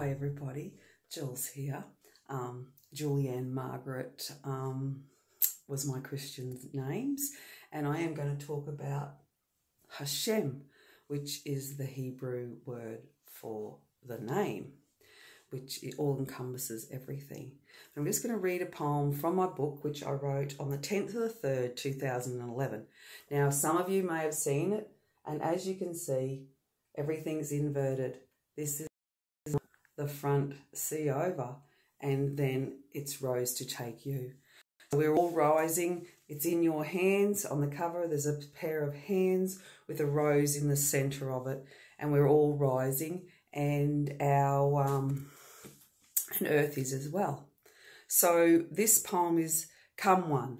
Hi, everybody. Jules here. Um, Julianne Margaret um, was my Christian names, and I am going to talk about Hashem, which is the Hebrew word for the name, which it all encompasses everything. I'm just going to read a poem from my book, which I wrote on the 10th of the 3rd, 2011. Now, some of you may have seen it, and as you can see, everything's inverted. This is the front C over and then it's rose to take you. We're all rising. It's in your hands. On the cover, there's a pair of hands with a rose in the center of it, and we're all rising, and our um, and Earth is as well. So this poem is "Come One,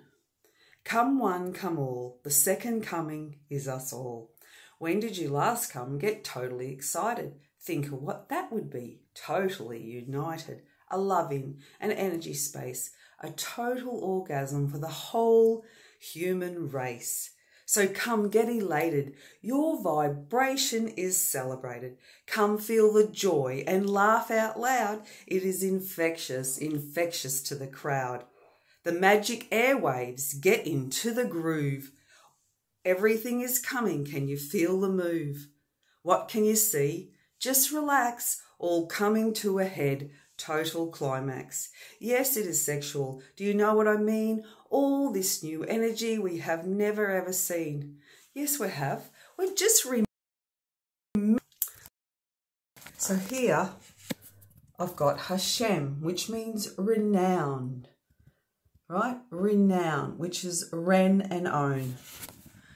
Come One, Come All. The second coming is us all. When did you last come? Get totally excited. Think of what that would be. Totally united, a loving, an energy space, a total orgasm for the whole human race. So come get elated. Your vibration is celebrated. Come feel the joy and laugh out loud. It is infectious, infectious to the crowd. The magic airwaves get into the groove. Everything is coming. Can you feel the move? What can you see? Just relax, all coming to a head, total climax. Yes, it is sexual. Do you know what I mean? All this new energy we have never ever seen. Yes, we have. We've just rem- So here I've got Hashem, which means renowned, right? Renown, which is ren and own.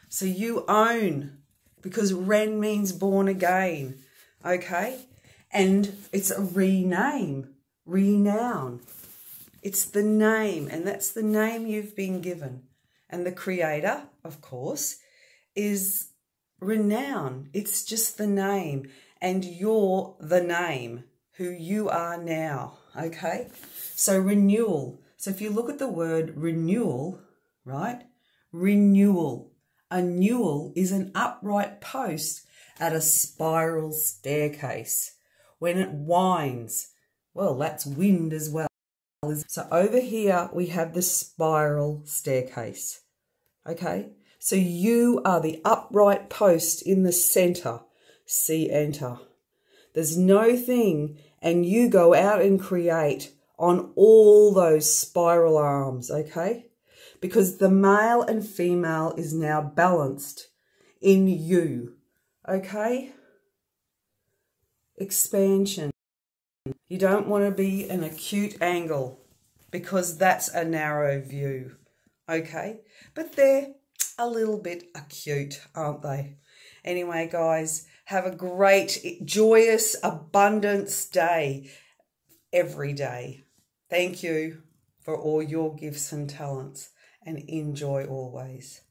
So you own because ren means born again okay? And it's a rename, renown. It's the name, and that's the name you've been given. And the creator, of course, is renown. It's just the name, and you're the name, who you are now, okay? So renewal. So if you look at the word renewal, right? Renewal. A newel is an upright post at a spiral staircase. When it winds, well, that's wind as well. So over here we have the spiral staircase. Okay, so you are the upright post in the center. See enter. There's no thing, and you go out and create on all those spiral arms, okay? Because the male and female is now balanced in you. Okay? Expansion. You don't want to be an acute angle because that's a narrow view. Okay? But they're a little bit acute, aren't they? Anyway, guys, have a great, joyous, abundance day every day. Thank you for all your gifts and talents and enjoy always.